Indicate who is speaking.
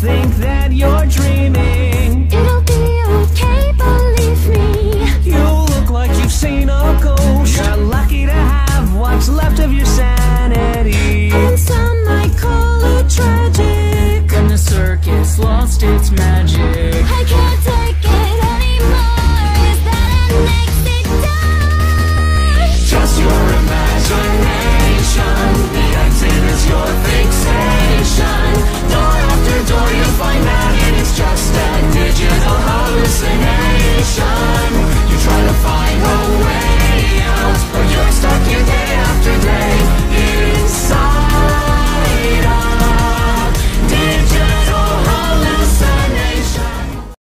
Speaker 1: think that you're dreaming.
Speaker 2: It'll be okay, believe me.
Speaker 1: You look like you've seen a ghost. You're lucky to have what's left of your sanity.
Speaker 2: And some might call it tragic. When the
Speaker 1: circus lost its magic.
Speaker 2: I can't